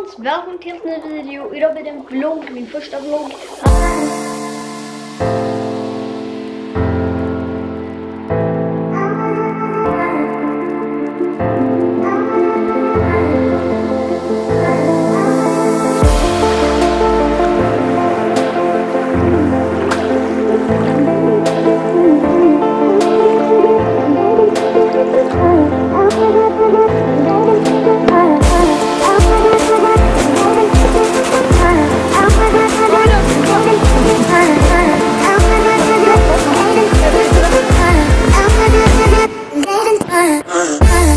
allesammans, välkommen till en ny video. Idag blir det en vlogg, min första vlogg. uh, uh.